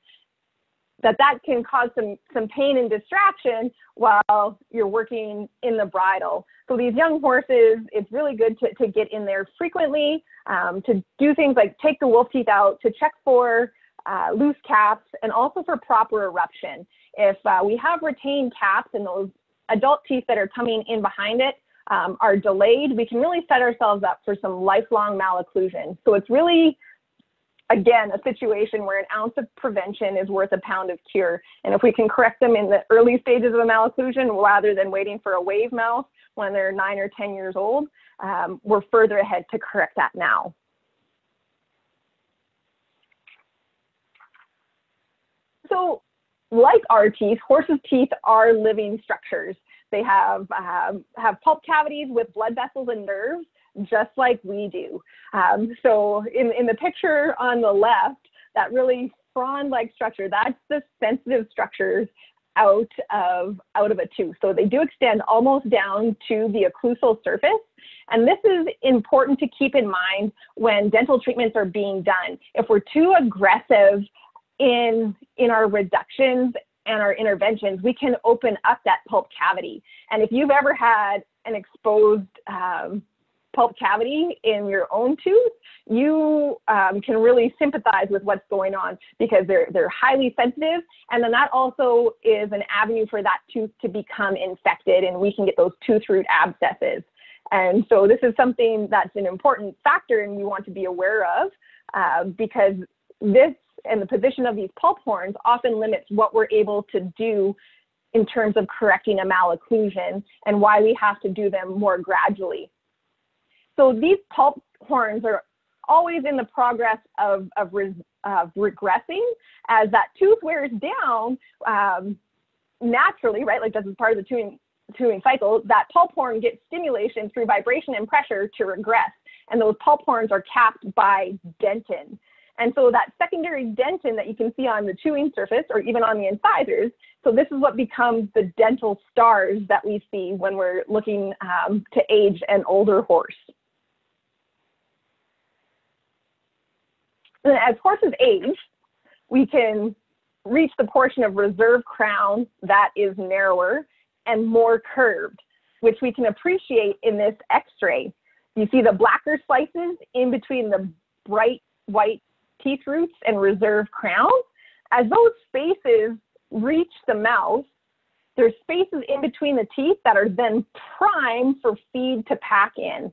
that that can cause some, some pain and distraction while you're working in the bridle. So these young horses, it's really good to, to get in there frequently, um, to do things like take the wolf teeth out, to check for uh, loose caps, and also for proper eruption. If uh, we have retained caps and those adult teeth that are coming in behind it um, are delayed, we can really set ourselves up for some lifelong malocclusion. So it's really, again, a situation where an ounce of prevention is worth a pound of cure. And if we can correct them in the early stages of a malocclusion rather than waiting for a wave mouth when they're nine or 10 years old, um, we're further ahead to correct that now. So like our teeth, horses' teeth are living structures. They have, um, have pulp cavities with blood vessels and nerves, just like we do. Um, so in, in the picture on the left, that really frond-like structure, that's the sensitive structures out of, out of a tooth. So they do extend almost down to the occlusal surface. And this is important to keep in mind when dental treatments are being done. If we're too aggressive in, in our reductions and our interventions, we can open up that pulp cavity. And if you've ever had an exposed um, pulp cavity in your own tooth, you um, can really sympathize with what's going on because they're, they're highly sensitive. And then that also is an avenue for that tooth to become infected and we can get those tooth root abscesses. And so this is something that's an important factor and we want to be aware of uh, because this and the position of these pulp horns often limits what we're able to do in terms of correcting a malocclusion and why we have to do them more gradually. So these pulp horns are always in the progress of, of, re, of regressing as that tooth wears down um, naturally, right? Like this is part of the chewing, chewing cycle, that pulp horn gets stimulation through vibration and pressure to regress. And those pulp horns are capped by dentin. And so that secondary dentin that you can see on the chewing surface or even on the incisors, so this is what becomes the dental stars that we see when we're looking um, to age an older horse. And as horses age, we can reach the portion of reserve crown that is narrower and more curved, which we can appreciate in this x-ray. You see the blacker slices in between the bright white teeth roots and reserve crowns. As those spaces reach the mouth, there's spaces in between the teeth that are then primed for feed to pack in.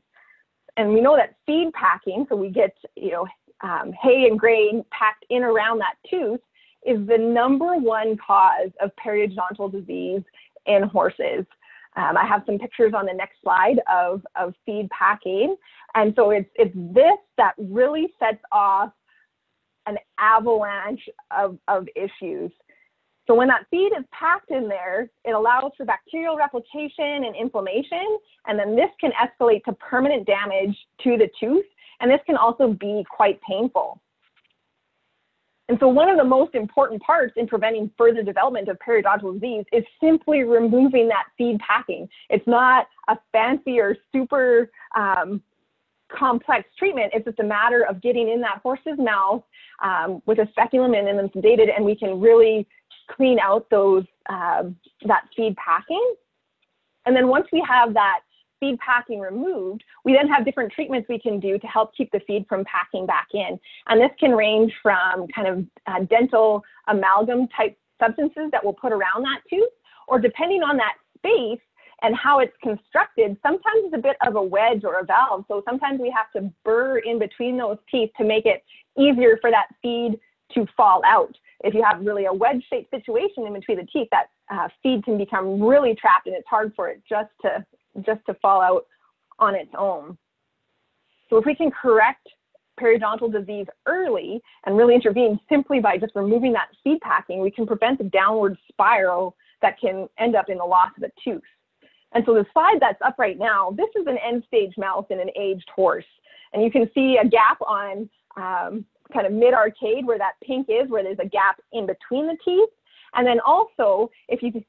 And we know that feed packing, so we get, you know, um, hay and grain packed in around that tooth, is the number one cause of periodontal disease in horses. Um, I have some pictures on the next slide of, of feed packing. And so it's, it's this that really sets off an avalanche of, of issues. So when that feed is packed in there, it allows for bacterial replication and inflammation, and then this can escalate to permanent damage to the tooth, and this can also be quite painful. And so one of the most important parts in preventing further development of periodontal disease is simply removing that feed packing. It's not a fancy or super um, complex treatment. It's just a matter of getting in that horse's mouth um, with a speculum and then sedated, and we can really clean out those um, that feed packing. And then once we have that feed packing removed, we then have different treatments we can do to help keep the feed from packing back in. And this can range from kind of uh, dental amalgam type substances that we'll put around that tooth or depending on that space and how it's constructed, sometimes it's a bit of a wedge or a valve. So sometimes we have to burr in between those teeth to make it easier for that feed to fall out. If you have really a wedge-shaped situation in between the teeth, that uh, feed can become really trapped and it's hard for it just to, just to fall out on its own. So if we can correct periodontal disease early and really intervene simply by just removing that feed packing, we can prevent the downward spiral that can end up in the loss of a tooth. And so the slide that's up right now, this is an end stage mouse in an aged horse. And you can see a gap on um, kind of mid arcade where that pink is, where there's a gap in between the teeth. And then also, if you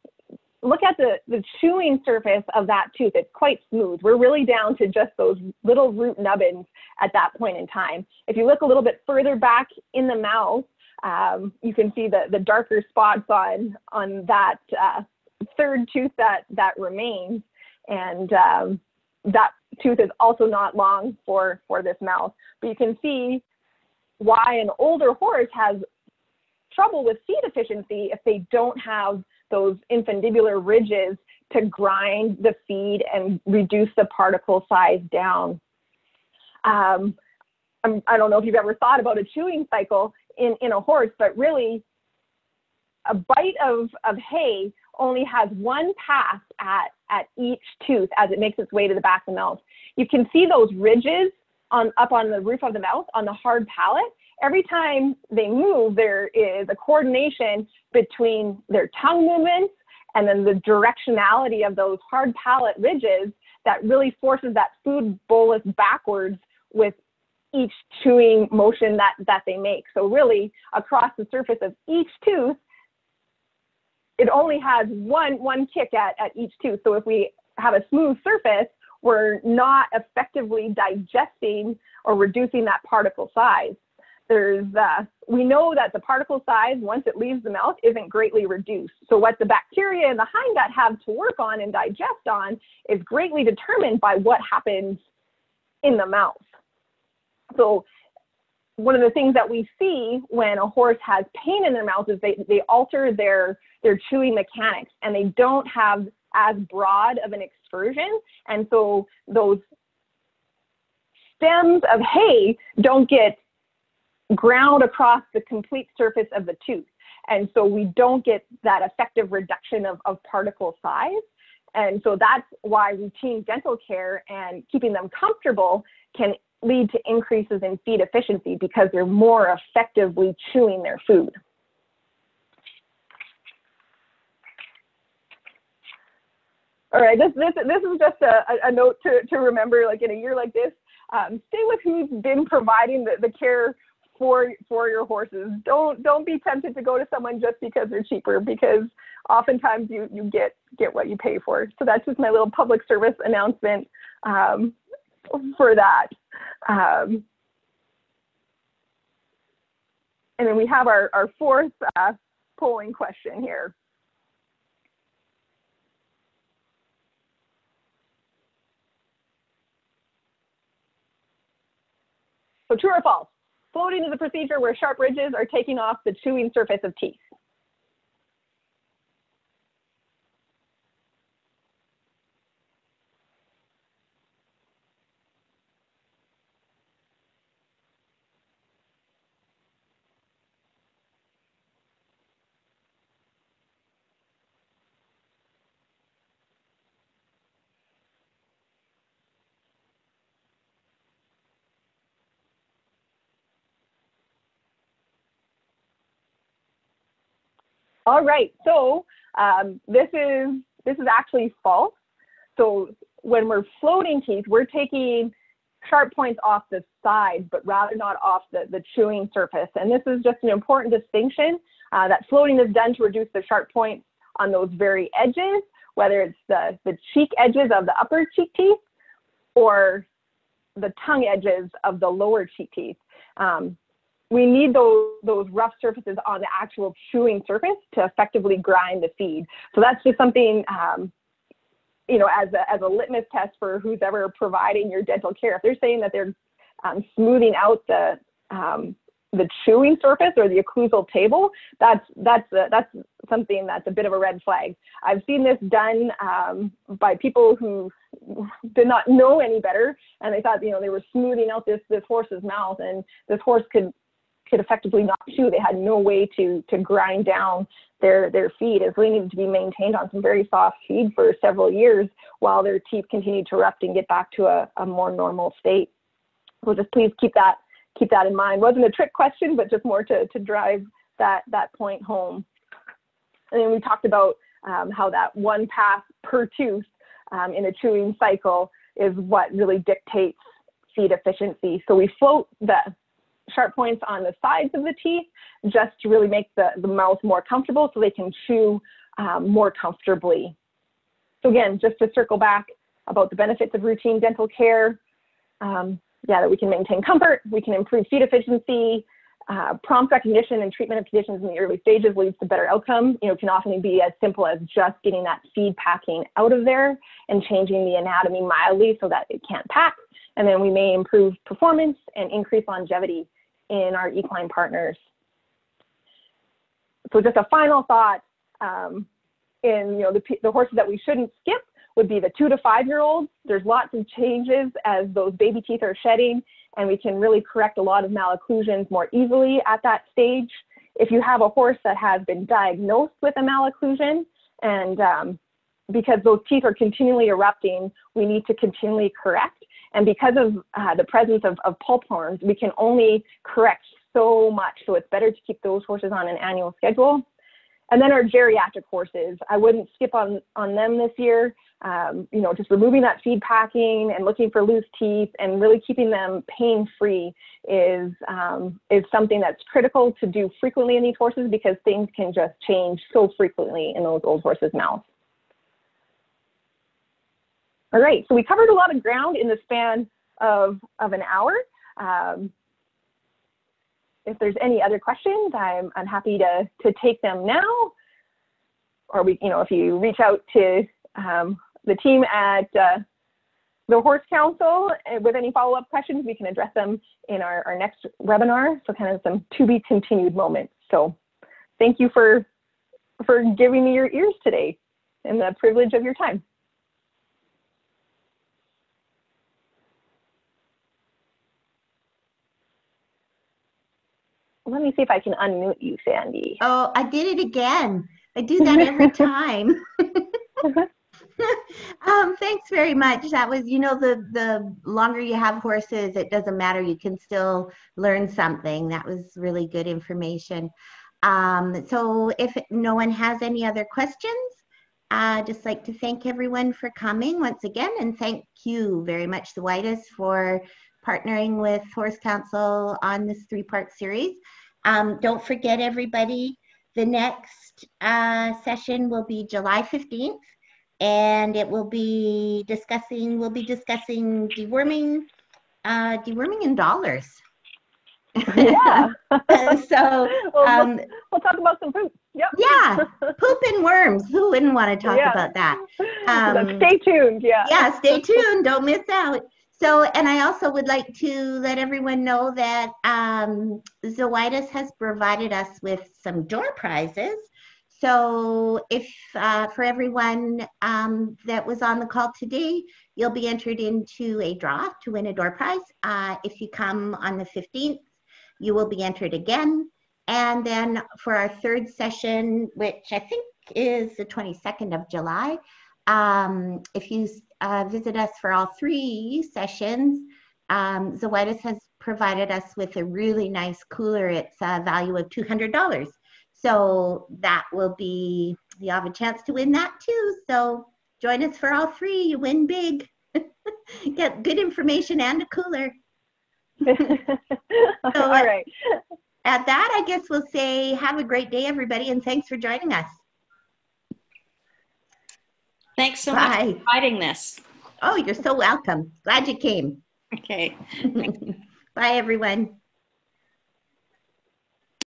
look at the, the chewing surface of that tooth, it's quite smooth. We're really down to just those little root nubbins at that point in time. If you look a little bit further back in the mouth, um, you can see the, the darker spots on, on that uh, third tooth that, that remains. And um, that tooth is also not long for, for this mouth. But you can see why an older horse has trouble with feed efficiency if they don't have those infundibular ridges to grind the feed and reduce the particle size down. Um, I'm, I do not know if you've ever thought about a chewing cycle in, in a horse, but really a bite of, of hay only has one pass at, at each tooth as it makes its way to the back of the mouth. You can see those ridges on, up on the roof of the mouth on the hard palate every time they move, there is a coordination between their tongue movements and then the directionality of those hard palate ridges that really forces that food bolus backwards with each chewing motion that, that they make. So really across the surface of each tooth, it only has one, one kick at, at each tooth. So if we have a smooth surface, we're not effectively digesting or reducing that particle size there's uh, we know that the particle size once it leaves the mouth isn't greatly reduced. So what the bacteria in the hindgut have to work on and digest on is greatly determined by what happens in the mouth. So one of the things that we see when a horse has pain in their mouth is they, they alter their, their chewing mechanics and they don't have as broad of an excursion. And so those stems of hay don't get ground across the complete surface of the tooth. And so we don't get that effective reduction of, of particle size. And so that's why routine dental care and keeping them comfortable can lead to increases in feed efficiency because they're more effectively chewing their food. All right, this, this, this is just a, a note to, to remember, like in a year like this, um, stay with who's been providing the, the care for for your horses. Don't don't be tempted to go to someone just because they're cheaper because oftentimes you you get get what you pay for. So that's just my little public service announcement um, for that. Um, and then we have our, our fourth uh, polling question here. So true or false? Floating is a procedure where sharp ridges are taking off the chewing surface of teeth. All right, so um, this is this is actually false. So when we're floating teeth, we're taking sharp points off the side, but rather not off the, the chewing surface. And this is just an important distinction uh, that floating is done to reduce the sharp points on those very edges, whether it's the, the cheek edges of the upper cheek teeth or the tongue edges of the lower cheek teeth. Um, we need those, those rough surfaces on the actual chewing surface to effectively grind the feed. So that's just something, um, you know, as a, as a litmus test for who's ever providing your dental care. If they're saying that they're um, smoothing out the, um, the chewing surface or the occlusal table, that's that's uh, that's something that's a bit of a red flag. I've seen this done um, by people who did not know any better, and they thought you know they were smoothing out this this horse's mouth, and this horse could could effectively not chew. They had no way to to grind down their their feed as they needed to be maintained on some very soft feed for several years while their teeth continued to erupt and get back to a, a more normal state. So just please keep that keep that in mind. Wasn't a trick question, but just more to, to drive that, that point home. And then we talked about um, how that one pass per tooth um, in a chewing cycle is what really dictates feed efficiency. So we float the sharp points on the sides of the teeth just to really make the, the mouth more comfortable so they can chew um, more comfortably. So again, just to circle back about the benefits of routine dental care, um, yeah, that we can maintain comfort, we can improve feed efficiency, uh, prompt recognition and treatment of conditions in the early stages leads to better outcome. You know, it can often be as simple as just getting that feed packing out of there and changing the anatomy mildly so that it can't pack. And then we may improve performance and increase longevity in our equine partners. So just a final thought um, in you know the, the horses that we shouldn't skip would be the two to five year olds. There's lots of changes as those baby teeth are shedding, and we can really correct a lot of malocclusions more easily at that stage. If you have a horse that has been diagnosed with a malocclusion, and um, because those teeth are continually erupting, we need to continually correct. And because of uh, the presence of, of pulp horns, we can only correct so much. So it's better to keep those horses on an annual schedule. And then our geriatric horses, I wouldn't skip on, on them this year. Um, you know, just removing that feed packing and looking for loose teeth and really keeping them pain free is, um, is something that's critical to do frequently in these horses because things can just change so frequently in those old horses' mouths. All right, so we covered a lot of ground in the span of, of an hour. Um, if there's any other questions, I'm, I'm happy to, to take them now. Or we, you know, if you reach out to um, the team at uh, the Horse Council uh, with any follow-up questions, we can address them in our, our next webinar. So kind of some to be continued moments. So thank you for, for giving me your ears today and the privilege of your time. Let me see if I can unmute you, Sandy. Oh, I did it again. I do that every time. um, thanks very much. That was, you know, the the longer you have horses, it doesn't matter. You can still learn something. That was really good information. Um, so if no one has any other questions, I'd just like to thank everyone for coming once again, and thank you very much, Zoetis, for partnering with Horse Council on this three-part series. Um, don't forget, everybody, the next uh, session will be July 15th, and it will be discussing, we'll be discussing deworming, uh, deworming in dollars. Yeah. so we'll, um, we'll, we'll, talk about some poop. Yep. Yeah, poop and worms. Who wouldn't want to talk yeah. about that? Um, stay tuned. Yeah. Yeah, stay tuned. Don't miss out. So, and I also would like to let everyone know that um, has provided us with some door prizes. So, if uh, for everyone um, that was on the call today, you'll be entered into a draw to win a door prize. Uh, if you come on the 15th, you will be entered again. And then for our third session, which I think is the 22nd of July, um, if you uh, visit us for all three sessions, um, Zoetis has provided us with a really nice cooler. It's a value of $200. So that will be, you have a chance to win that too. So join us for all three. You win big. Get good information and a cooler. so, all right. At that, I guess we'll say have a great day, everybody, and thanks for joining us. Thanks so Bye. much for inviting this. Oh, you're so welcome. Glad you came. Okay. Bye, everyone.